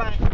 Bye-bye.